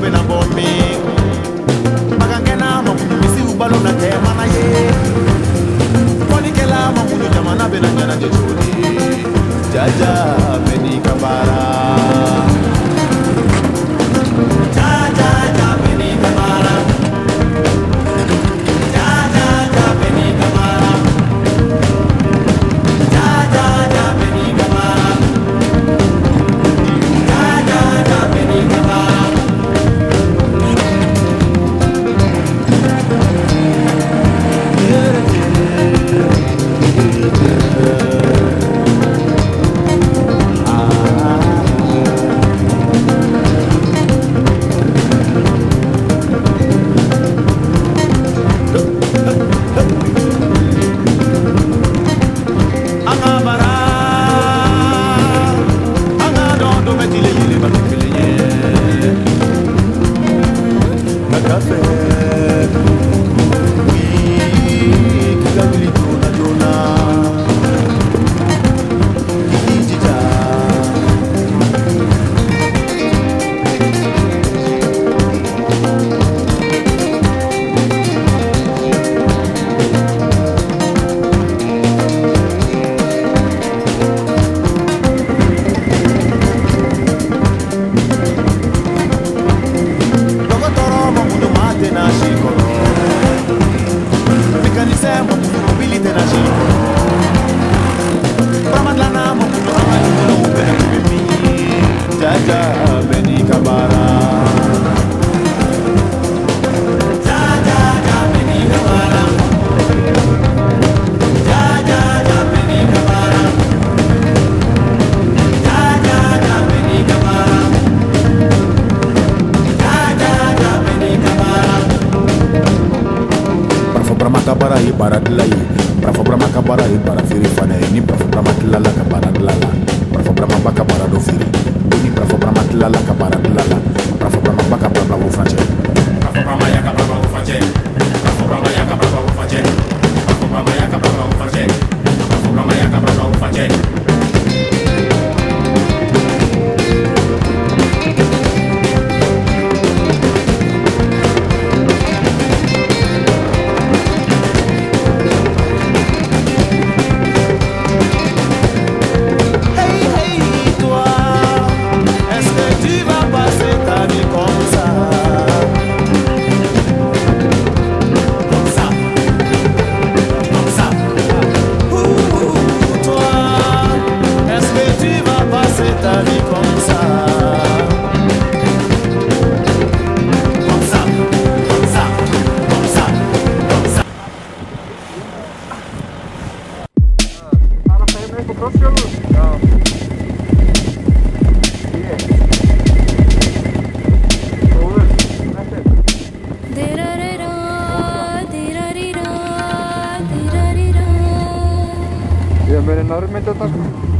be na bon me. Magangena ma misi ubalo na te mana ye Kwani kela ma kunu jamana be na jana de choli Jaja be kabara. bara dila ye barafa burama ka baara ye bara feere fana ye ni barafa burama tilala ka bara dila la barafa burama ba ka baara dɔ feere ko ni barafa burama tilala ka bara dila la því að muni nármynda þetta sko.